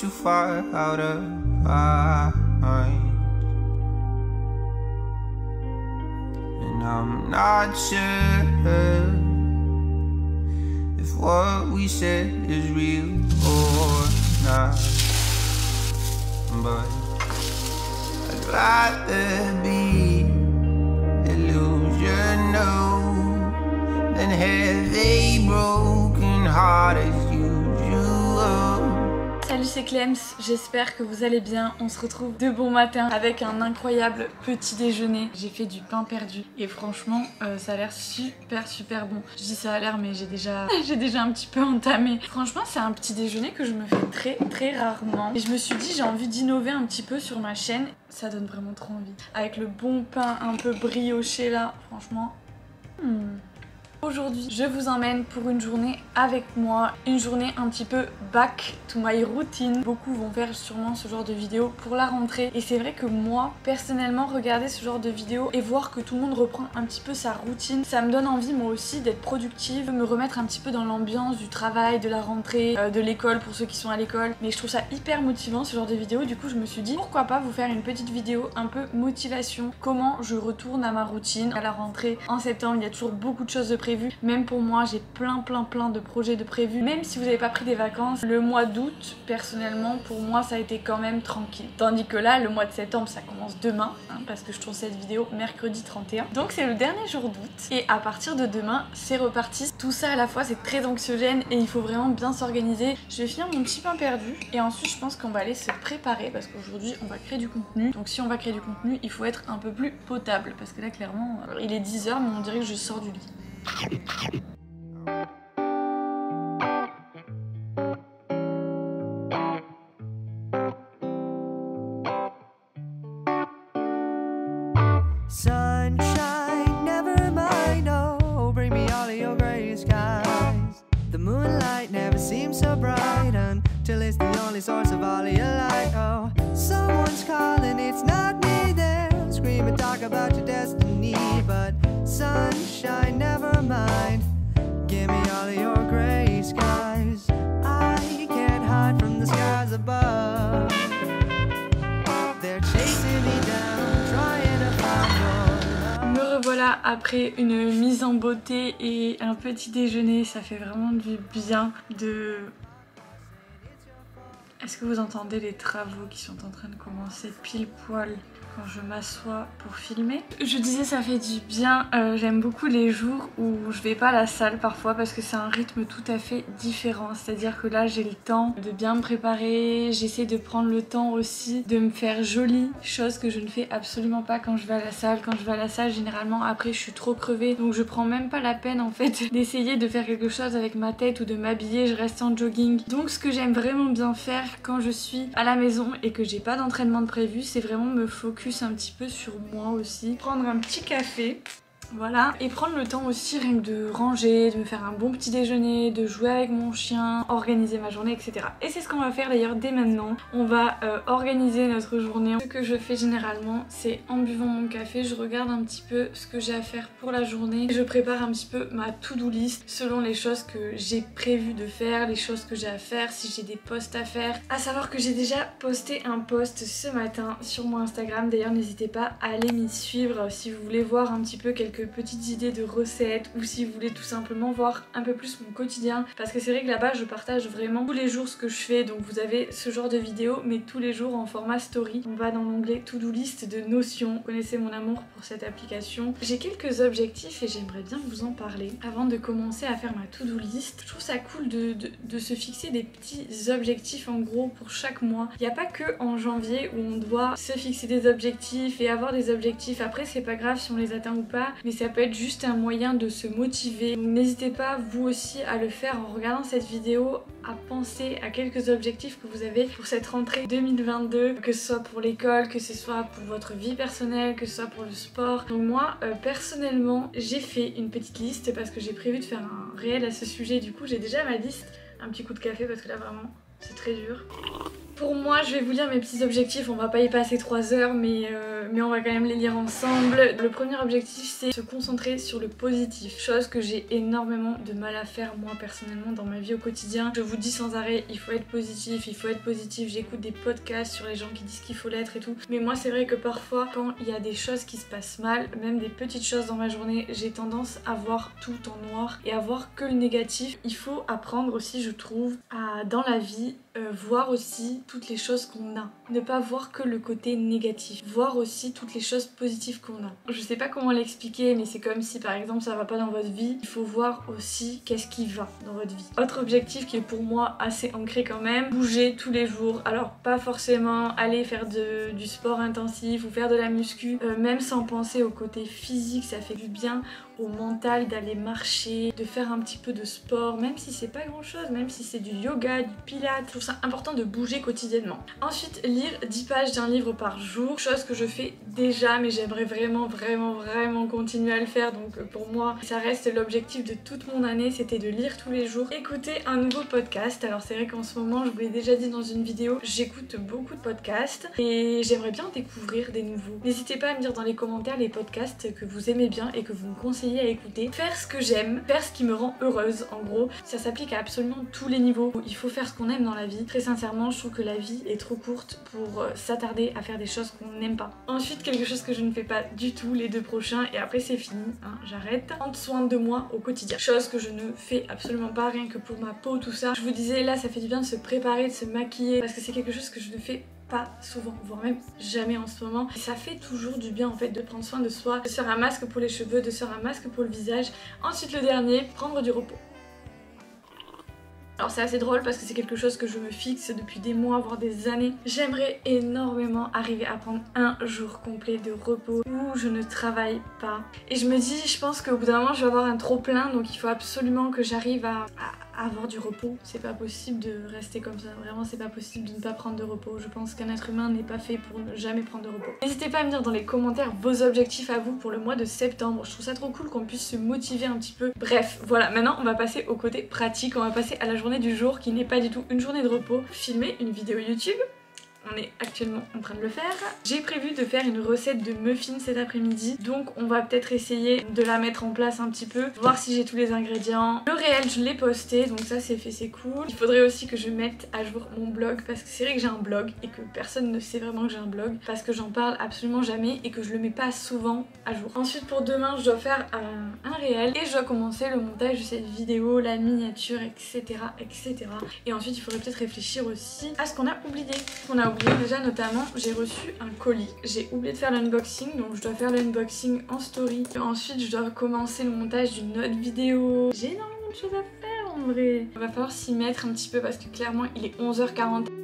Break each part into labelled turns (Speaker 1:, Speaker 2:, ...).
Speaker 1: too far out of mind. And I'm not sure if what we said is real or not. But I'd rather be delusional than have a broken heart.
Speaker 2: Salut c'est Clems, j'espère que vous allez bien. On se retrouve de bon matin avec un incroyable petit déjeuner. J'ai fait du pain perdu et franchement euh, ça a l'air super super bon. Je dis ça a l'air mais j'ai déjà j'ai déjà un petit peu entamé. Franchement c'est un petit déjeuner que je me fais très très rarement. Et je me suis dit j'ai envie d'innover un petit peu sur ma chaîne. Ça donne vraiment trop envie. Avec le bon pain un peu brioché là, franchement. hmm. Aujourd'hui, je vous emmène pour une journée avec moi, une journée un petit peu back to my routine. Beaucoup vont faire sûrement ce genre de vidéo pour la rentrée. Et c'est vrai que moi, personnellement, regarder ce genre de vidéo et voir que tout le monde reprend un petit peu sa routine, ça me donne envie moi aussi d'être productive, de me remettre un petit peu dans l'ambiance du travail, de la rentrée, euh, de l'école pour ceux qui sont à l'école. Mais je trouve ça hyper motivant ce genre de vidéo, du coup je me suis dit pourquoi pas vous faire une petite vidéo un peu motivation, comment je retourne à ma routine à la rentrée. En septembre, il y a toujours beaucoup de choses de prévues même pour moi, j'ai plein plein plein de projets de prévus. Même si vous n'avez pas pris des vacances, le mois d'août, personnellement, pour moi, ça a été quand même tranquille. Tandis que là, le mois de septembre, ça commence demain, hein, parce que je tourne cette vidéo mercredi 31. Donc c'est le dernier jour d'août. Et à partir de demain, c'est reparti. Tout ça à la fois, c'est très anxiogène et il faut vraiment bien s'organiser. Je vais finir mon petit pain perdu. Et ensuite, je pense qu'on va aller se préparer, parce qu'aujourd'hui, on va créer du contenu. Donc si on va créer du contenu, il faut être un peu plus potable. Parce que là, clairement, il est 10h, mais on dirait que je sors du lit.
Speaker 3: Sunshine, never mind. Oh, bring me all of your gray skies. The moonlight never seems so bright until it's the only source of all of your light. Oh, someone's calling, it's not me. They'll scream and talk about your destiny. But sunshine, never mind. Give me all of your gray skies. I can't hide from the skies above. They're chasing me down, trying to find your love.
Speaker 2: Me revoilà après une mise en beauté et un petit déjeuner. Ça fait vraiment du bien de... Est-ce que vous entendez les travaux qui sont en train de commencer pile poil? Quand je m'assois pour filmer. Je disais ça fait du bien, euh, j'aime beaucoup les jours où je vais pas à la salle parfois parce que c'est un rythme tout à fait différent. C'est-à-dire que là j'ai le temps de bien me préparer, j'essaie de prendre le temps aussi de me faire jolie, chose que je ne fais absolument pas quand je vais à la salle. Quand je vais à la salle généralement après je suis trop crevée donc je prends même pas la peine en fait d'essayer de faire quelque chose avec ma tête ou de m'habiller, je reste en jogging. Donc ce que j'aime vraiment bien faire quand je suis à la maison et que j'ai pas d'entraînement de prévu c'est vraiment me focus un petit peu sur moi aussi. Prendre un petit café voilà, et prendre le temps aussi rien que de ranger, de me faire un bon petit déjeuner, de jouer avec mon chien, organiser ma journée, etc. Et c'est ce qu'on va faire d'ailleurs dès maintenant. On va euh, organiser notre journée. Ce que je fais généralement, c'est en buvant mon café, je regarde un petit peu ce que j'ai à faire pour la journée. Je prépare un petit peu ma to-do list selon les choses que j'ai prévu de faire, les choses que j'ai à faire, si j'ai des posts à faire. À savoir que j'ai déjà posté un post ce matin sur mon Instagram. D'ailleurs, n'hésitez pas à aller m'y suivre si vous voulez voir un petit peu quelques petites idées de recettes ou si vous voulez tout simplement voir un peu plus mon quotidien parce que c'est vrai que là-bas je partage vraiment tous les jours ce que je fais donc vous avez ce genre de vidéo mais tous les jours en format story. On va dans l'onglet to-do list de Notion. Vous connaissez mon amour pour cette application. J'ai quelques objectifs et j'aimerais bien vous en parler avant de commencer à faire ma to-do list. Je trouve ça cool de, de, de se fixer des petits objectifs en gros pour chaque mois. Il n'y a pas que en janvier où on doit se fixer des objectifs et avoir des objectifs. Après c'est pas grave si on les atteint ou pas mais ça peut être juste un moyen de se motiver. N'hésitez pas vous aussi à le faire en regardant cette vidéo, à penser à quelques objectifs que vous avez pour cette rentrée 2022, que ce soit pour l'école, que ce soit pour votre vie personnelle, que ce soit pour le sport. Donc moi euh, personnellement j'ai fait une petite liste parce que j'ai prévu de faire un réel à ce sujet. Du coup j'ai déjà ma liste. Un petit coup de café parce que là vraiment c'est très dur. Pour moi, je vais vous lire mes petits objectifs. On va pas y passer 3 heures, mais, euh, mais on va quand même les lire ensemble. Le premier objectif, c'est se concentrer sur le positif. Chose que j'ai énormément de mal à faire, moi, personnellement, dans ma vie au quotidien. Je vous dis sans arrêt, il faut être positif, il faut être positif. J'écoute des podcasts sur les gens qui disent qu'il faut l'être et tout. Mais moi, c'est vrai que parfois, quand il y a des choses qui se passent mal, même des petites choses dans ma journée, j'ai tendance à voir tout en noir et à voir que le négatif. Il faut apprendre aussi, je trouve, à, dans la vie, euh, voir aussi toutes les choses qu'on a. Ne pas voir que le côté négatif. Voir aussi toutes les choses positives qu'on a. Je sais pas comment l'expliquer, mais c'est comme si par exemple ça va pas dans votre vie. Il faut voir aussi qu'est-ce qui va dans votre vie. Autre objectif qui est pour moi assez ancré quand même, bouger tous les jours. Alors pas forcément aller faire du sport intensif ou faire de la muscu, euh, même sans penser au côté physique, ça fait du bien au mental d'aller marcher, de faire un petit peu de sport, même si c'est pas grand chose, même si c'est du yoga, du pilates, je trouve important de bouger quotidiennement. Ensuite, lire 10 pages d'un livre par jour, chose que je fais déjà, mais j'aimerais vraiment, vraiment, vraiment continuer à le faire. Donc euh, pour moi, ça reste l'objectif de toute mon année, c'était de lire tous les jours, écouter un nouveau podcast. Alors c'est vrai qu'en ce moment, je vous l'ai déjà dit dans une vidéo, j'écoute beaucoup de podcasts et j'aimerais bien découvrir des nouveaux. N'hésitez pas à me dire dans les commentaires les podcasts que vous aimez bien et que vous me conseillez à écouter. Faire ce que j'aime, faire ce qui me rend heureuse en gros. Ça s'applique à absolument tous les niveaux. Il faut faire ce qu'on aime dans la vie. Très sincèrement, je trouve que la vie est trop courte pour euh, s'attarder à faire des choses qu'on n'aime pas. Ensuite, quelque chose que je ne fais pas du tout les deux prochains et après c'est fini, hein, j'arrête. Prendre soin de moi au quotidien. Chose que je ne fais absolument pas, rien que pour ma peau, tout ça. Je vous disais là, ça fait du bien de se préparer, de se maquiller parce que c'est quelque chose que je ne fais pas souvent, voire même jamais en ce moment. ça fait toujours du bien en fait de prendre soin de soi, de se faire un masque pour les cheveux, de se faire un masque pour le visage. Ensuite le dernier, prendre du repos. Alors c'est assez drôle parce que c'est quelque chose que je me fixe depuis des mois, voire des années. J'aimerais énormément arriver à prendre un jour complet de repos où je ne travaille pas. Et je me dis, je pense qu'au bout d'un moment je vais avoir un trop plein donc il faut absolument que j'arrive à, avoir du repos. C'est pas possible de rester comme ça. Vraiment, c'est pas possible de ne pas prendre de repos. Je pense qu'un être humain n'est pas fait pour ne jamais prendre de repos. N'hésitez pas à me dire dans les commentaires vos objectifs à vous pour le mois de septembre. Je trouve ça trop cool qu'on puisse se motiver un petit peu. Bref, voilà. Maintenant, on va passer au côté pratique. On va passer à la journée du jour qui n'est pas du tout une journée de repos. Filmer une vidéo YouTube on est actuellement en train de le faire. J'ai prévu de faire une recette de muffins cet après-midi, donc on va peut-être essayer de la mettre en place un petit peu, voir si j'ai tous les ingrédients. Le réel, je l'ai posté, donc ça c'est fait, c'est cool. Il faudrait aussi que je mette à jour mon blog, parce que c'est vrai que j'ai un blog et que personne ne sait vraiment que j'ai un blog, parce que j'en parle absolument jamais et que je le mets pas souvent à jour. Ensuite pour demain, je dois faire un, réel et je dois commencer le montage de cette vidéo, la miniature, etc. etc. Et ensuite il faudrait peut-être réfléchir aussi à ce qu'on a oublié. qu'on a oublié déjà notamment j'ai reçu un colis. J'ai oublié de faire l'unboxing donc je dois faire l'unboxing en story. ensuite je dois commencer le montage d'une autre vidéo. J'ai énormément de choses à faire en vrai. Il va falloir s'y mettre un petit peu parce que clairement il est 11h40.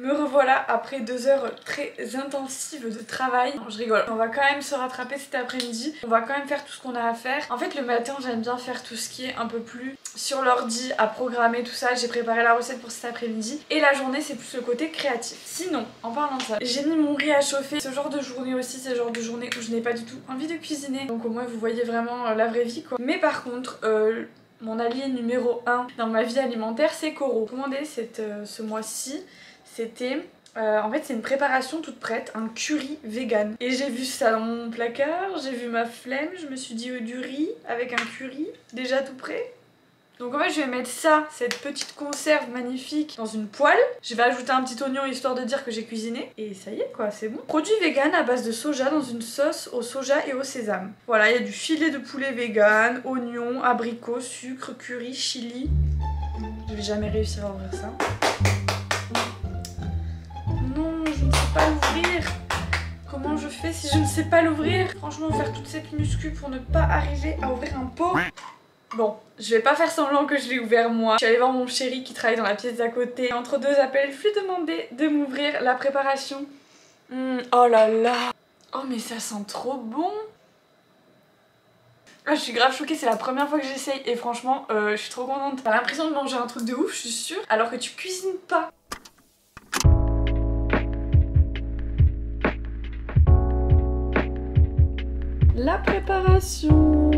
Speaker 2: Me revoilà après deux heures très intensives de travail. Je rigole. On va quand même se rattraper cet après-midi. On va quand même faire tout ce qu'on a à faire. En fait, le matin, j'aime bien faire tout ce qui est un peu plus sur l'ordi, à programmer tout ça. J'ai préparé la recette pour cet après-midi. Et la journée, c'est plus le côté créatif. Sinon, en parlant de ça, j'ai mis mon riz à chauffer. Ce genre de journée aussi, c'est le genre de journée où je n'ai pas du tout envie de cuisiner. Donc au moins, vous voyez vraiment euh, la vraie vie, quoi. Mais par contre, euh, mon allié numéro 1 dans ma vie alimentaire, c'est Coro. Commandé cette, euh, ce mois-ci? C'était... Euh, en fait c'est une préparation toute prête, un curry vegan. Et j'ai vu ça dans mon placard, j'ai vu ma flemme, je me suis dit euh, du riz avec un curry, déjà tout prêt. Donc en fait je vais mettre ça, cette petite conserve magnifique dans une poêle. Je vais ajouter un petit oignon histoire de dire que j'ai cuisiné. Et ça y est quoi, c'est bon. Produit vegan à base de soja dans une sauce au soja et au sésame. Voilà, il y a du filet de poulet vegan, oignon, abricot, sucre, curry, chili. Je vais jamais réussir à ouvrir ça. Comment je fais si je ne sais pas l'ouvrir? Franchement, faire toute cette muscu pour ne pas arriver à ouvrir un pot. Bon, je vais pas faire semblant que je l'ai ouvert moi. Je suis allée voir mon chéri qui travaille dans la pièce d'à côté. Entre deux appels, je lui ai demandé de m'ouvrir la préparation. Hmm, oh là là Oh mais ça sent trop bon ah, je suis grave choquée, c'est la première fois que j'essaye et franchement, euh, je suis trop contente. T'as l'impression de manger un truc de ouf, je suis sûre, alors que tu cuisines pas. La préparation.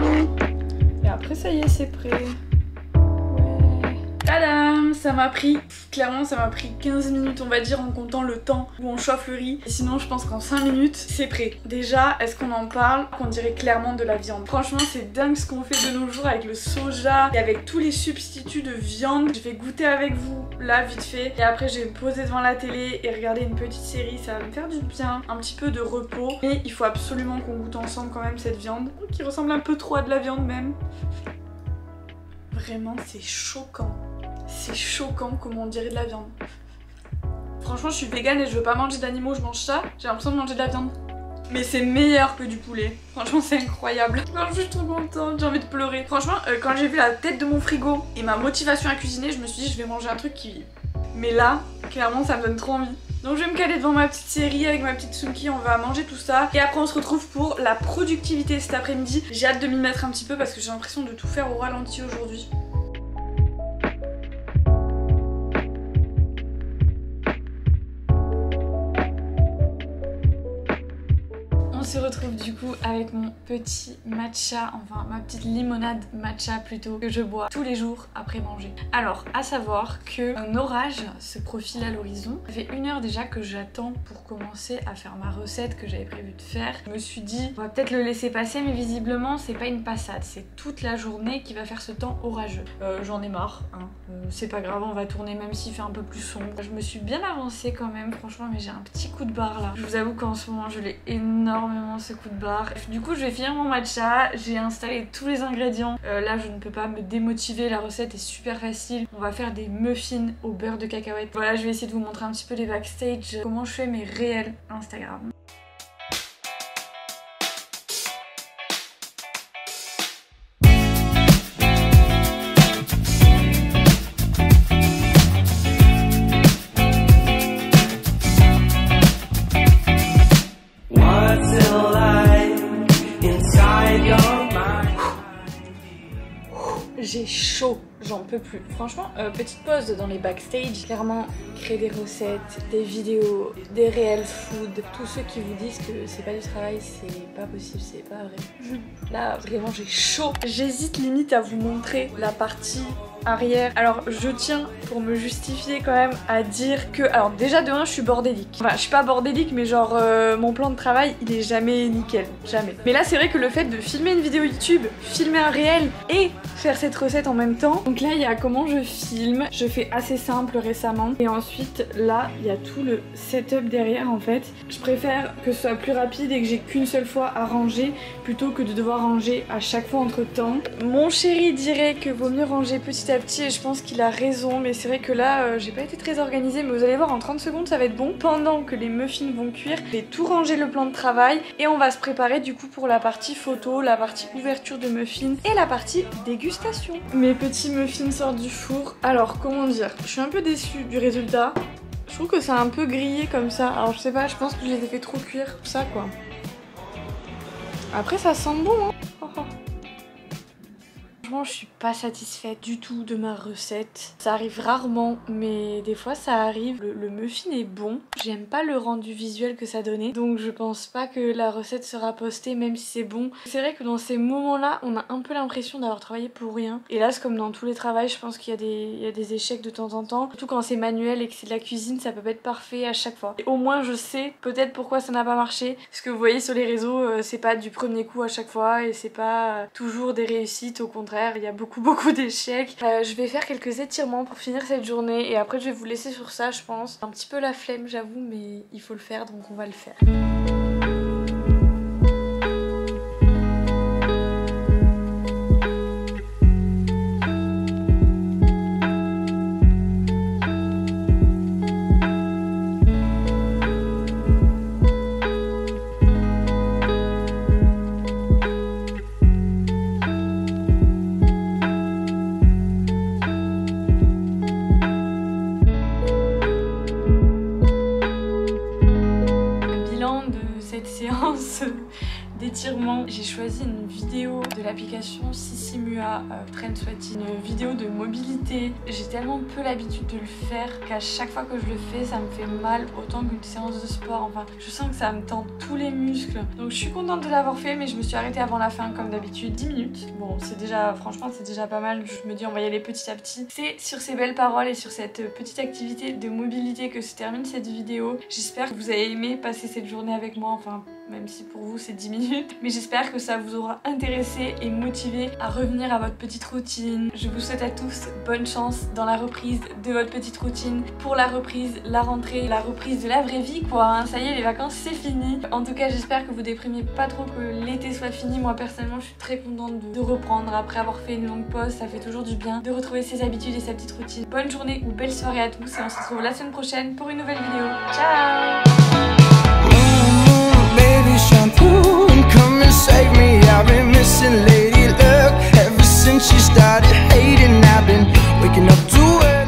Speaker 2: après ça y est, c'est prêt. Ouais. Tadam Ça m'a pris, clairement ça m'a pris 15 minutes on va dire en comptant le temps où on chauffe le riz. Et sinon je pense qu'en 5 minutes c'est prêt. Déjà, est-ce qu'on en parle Qu'on dirait clairement de la viande? Franchement c'est dingue ce qu'on fait de nos jours avec le soja et avec tous les substituts de viande. Je vais goûter avec vous là vite fait. Et après je vais me poser devant la télé et regarder une petite série. Ça va me faire du bien, un petit peu de repos. Mais il faut absolument qu'on goûte ensemble quand même cette viande. Qui ressemble un peu trop à de la viande même. Vraiment c'est choquant. C'est choquant comment on dirait de la viande. Franchement, je suis végane et je veux pas manger d'animaux, je mange ça. J'ai l'impression de manger de la viande. Mais c'est meilleur que du poulet. Franchement, c'est incroyable. Franchement, je suis trop contente, j'ai envie de pleurer. Franchement, euh, quand j'ai vu la tête de mon frigo et ma motivation à cuisiner, je me suis dit, je vais manger un truc qui. Mais là, clairement, ça me donne trop envie. Donc je vais me caler devant ma petite série avec ma petite Sunki, on va manger tout ça. Et après on se retrouve pour la productivité cet après-midi. J'ai hâte de m'y mettre un petit peu parce que j'ai l'impression de tout faire au ralenti aujourd'hui. On se retrouve du coup avec mon petit matcha, enfin ma petite limonade matcha plutôt, que je bois tous les jours après manger. Alors, à savoir que un orage se profile à l'horizon. Ça fait une heure déjà que j'attends pour commencer à faire ma recette que j'avais prévu de faire. Je me suis dit, on va peut-être le laisser passer, mais visiblement c'est pas une passade, c'est toute la journée qui va faire ce temps orageux. Euh, J'en ai marre, hein. Euh, c'est pas grave, on va tourner même s'il fait un peu plus sombre. Je me suis bien avancée quand même, franchement, mais j'ai un petit coup de barre là. Je vous avoue qu'en ce moment je l'ai énormément ce coup de barre. Du coup, je vais finir mon matcha. J'ai installé tous les ingrédients. Euh, là, je ne peux pas me démotiver. La recette est super facile. On va faire des muffins au beurre de cacahuète. Voilà, je vais essayer de vous montrer un petit peu les backstage, comment je fais mes réels Instagram. J'ai chaud, j'en peux plus. Franchement, euh, petite pause dans les backstage. Clairement, créer des recettes, des vidéos, des réels food. Tous ceux qui vous disent que c'est pas du travail, c'est pas possible, c'est pas vrai. Là, vraiment, j'ai chaud. J'hésite limite à vous montrer la partie arrière. Alors, je tiens pour me justifier quand même à dire que. Alors, déjà de 1, je suis bordélique. Enfin, je suis pas bordélique, mais genre, euh, mon plan de travail, il est jamais nickel. Jamais. Mais là, c'est vrai que le fait de filmer une vidéo YouTube, filmer un réel et faire cette recette en même temps. Donc là, il y a comment je filme. Je fais assez simple récemment. Et ensuite, là, il y a tout le setup derrière en fait. Je préfère que ce soit plus rapide et que j'ai qu'une seule fois à ranger plutôt que de devoir ranger à chaque fois entre temps. Mon chéri dirait que vaut mieux ranger petit à petit et je pense qu'il a raison. Mais c'est vrai que là, euh, j'ai pas été très organisée. Mais vous allez voir, en 30 secondes, ça va être bon. Pendant que les muffins vont cuire, je vais tout ranger le plan de travail et on va se préparer du coup pour la partie photo, la partie ouverture de muffins et la partie dégustation. Mes petits muffins sortent du four. Alors, comment dire? Je suis un peu déçue du résultat. Je trouve que c'est un peu grillé comme ça. Alors, je sais pas, je pense que je les ai fait trop cuire. Ça, quoi. Après, ça sent bon, hein. Je suis pas satisfaite du tout de ma recette. Ça arrive rarement, mais des fois ça arrive. Le, muffin est bon. J'aime pas le rendu visuel que ça donnait, donc je pense pas que la recette sera postée même si c'est bon. C'est vrai que dans ces moments-là, on a un peu l'impression d'avoir travaillé pour rien. C'est comme dans tous les travails, je pense qu'il y a des échecs de temps en temps. Surtout quand c'est manuel et que c'est de la cuisine, ça peut pas être parfait à chaque fois. Et au moins, je sais peut-être pourquoi ça n'a pas marché. Ce que vous voyez sur les réseaux, euh, c'est pas du premier coup à chaque fois et c'est pas euh, toujours des réussites. Au contraire, il y a beaucoup, beaucoup d'échecs. Euh, je vais faire quelques étirements pour finir cette journée et après, je vais vous laisser sur ça, je pense. Un petit peu la flemme, j'avoue, mais il faut le faire donc on va le faire. Sissimua euh, J'ai tellement peu l'habitude de le faire qu'à chaque fois que je le fais, ça me fait mal autant qu'une séance de sport. Enfin, je sens que ça me tend tous les muscles. Donc je suis contente de l'avoir fait, mais je me suis arrêtée avant la fin comme d'habitude, 10 minutes. Bon, c'est déjà, franchement, c'est déjà pas mal. Je me dis, on va y aller petit à petit. C'est sur ces belles paroles et sur cette petite activité de mobilité que se termine cette vidéo. J'espère que vous avez aimé passer cette journée avec moi. Enfin, même si pour vous c'est 10 minutes. Mais j'espère que ça vous aura intéressé et motivé à revenir à votre petite routine. Je vous souhaite à tous bonne chance dans la reprise de votre petite routine, pour la reprise, la rentrée, la reprise de la vraie vie quoi. Hein. Ça y est, les vacances c'est fini. En tout cas, j'espère que vous déprimez pas trop, que l'été soit fini. Moi personnellement, je suis très contente de, reprendre après avoir fait une longue pause. Ça fait toujours du bien de retrouver ses habitudes et sa petite routine. Bonne journée ou belle soirée à tous et on se retrouve la semaine prochaine pour une nouvelle vidéo. Ciao
Speaker 3: shampoo come and save me. I've been missing since she started hating. I've been waking up to